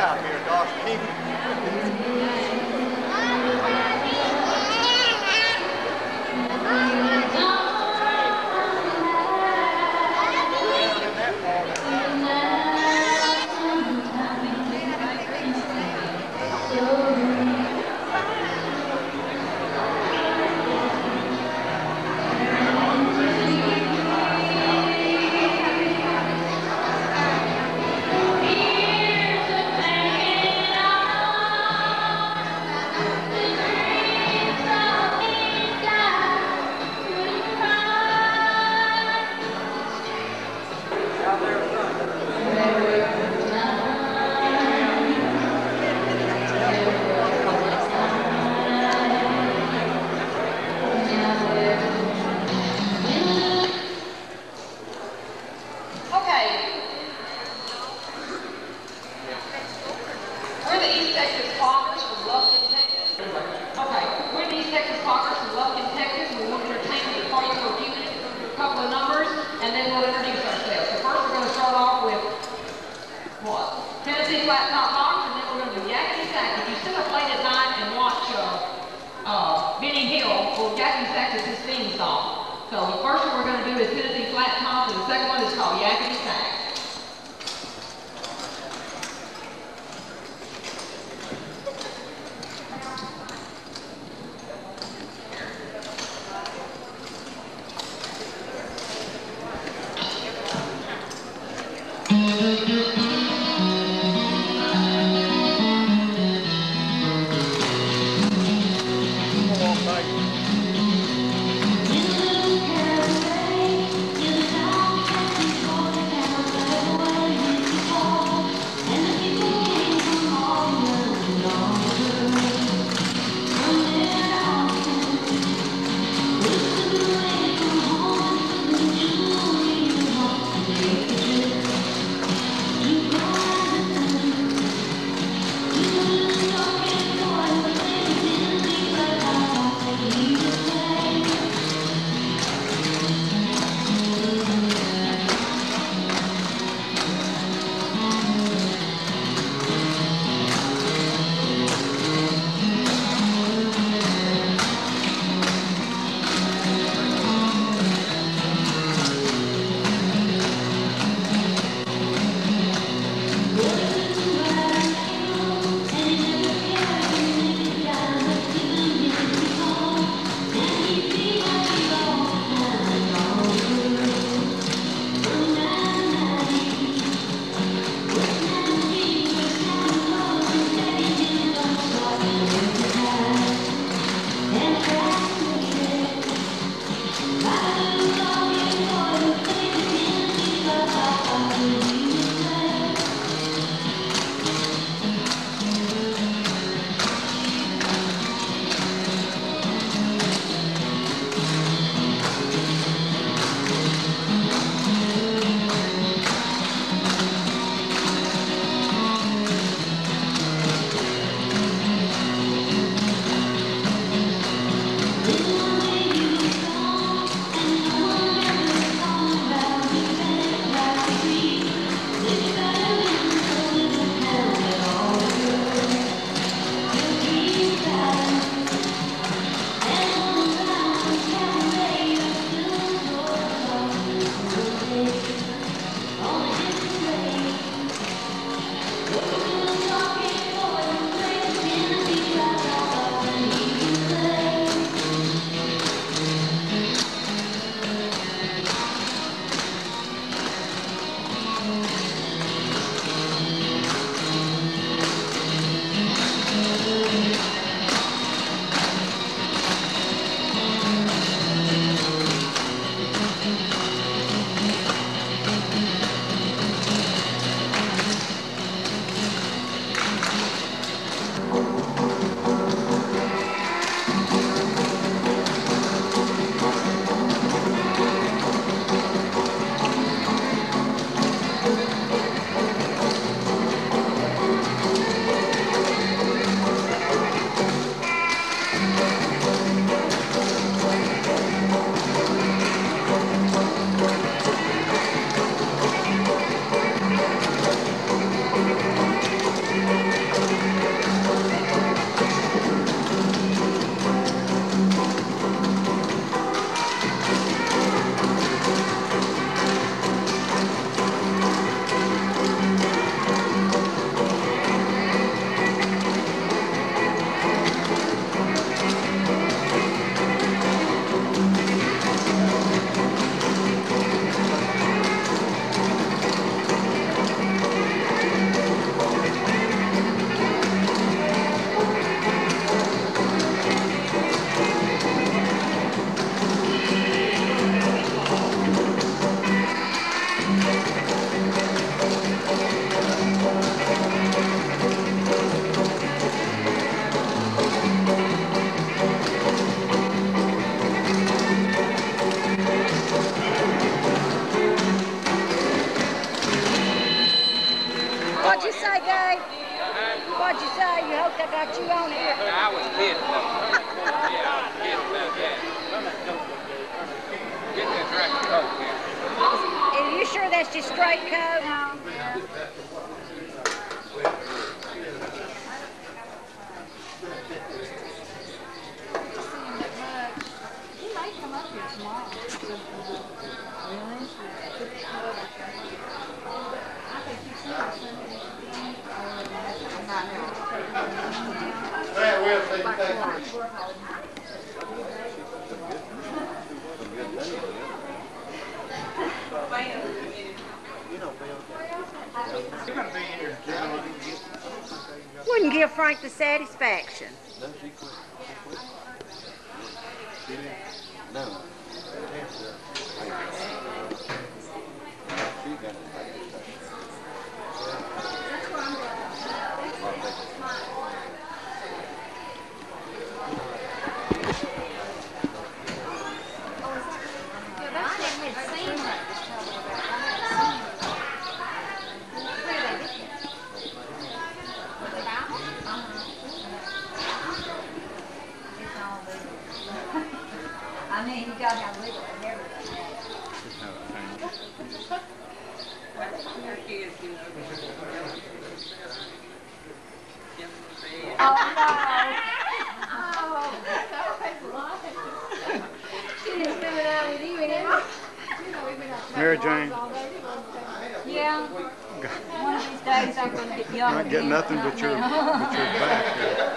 out here, Dawson. Flat Top Box, and then we're going to do Yakety Sax. If you sit up late at night and watch uh, uh, Benny Hill, well, Yakety Sax is his theme song. So the first one we're going to do is Tennessee Flat Top, and the second one is called Yakety Sax. What'd you say, Gabe? What'd you say? You hope I got you on here. I was kidding. yeah, I was kidding about that. Get that dress coat, yeah. Are you sure that's your straight coat? Wouldn't give Frank the satisfaction. No, Mary Jane. Yeah. One of these days I'm going to get young. Not get nothing but your, but your back. There.